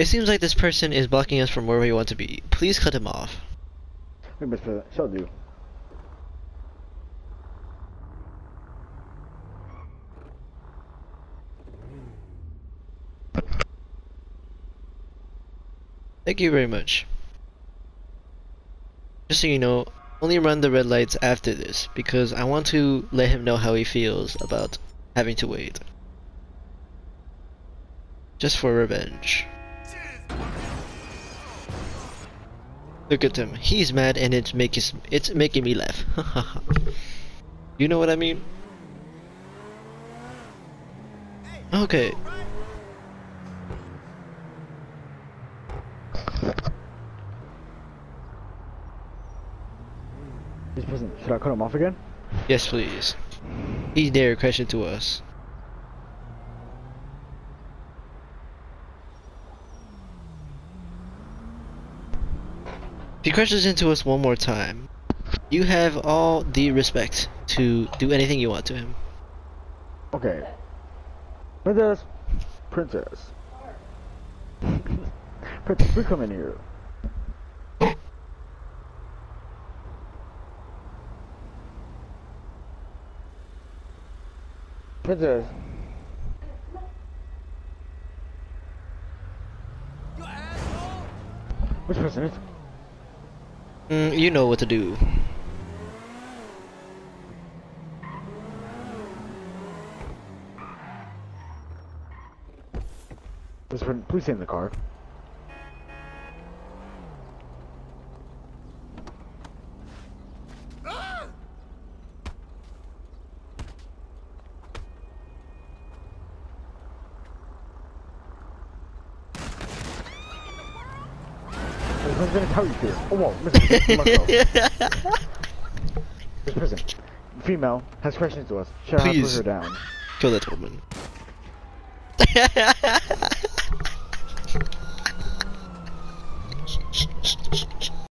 It seems like this person is blocking us from where we want to be. Please cut him off. Shall do. Thank you very much. Just so you know, only run the red lights after this because I want to let him know how he feels about having to wait. Just for revenge. Look at him. He's mad and it's making it's making me laugh. you know what I mean? Okay. Mr. President, should I cut him off again? Yes, please. He dare crash into us. He crashes into us one more time, you have all the respect to do anything you want to him. Okay. Princess. Princess. Princess, we come in here. Princess. Which president? Mm, you know what to do. Please stay in the car. Mr. President, how you feel? Oh, whoa, Mr. President, Mr. President, female has questions to us. Should I put her down? Kill that woman.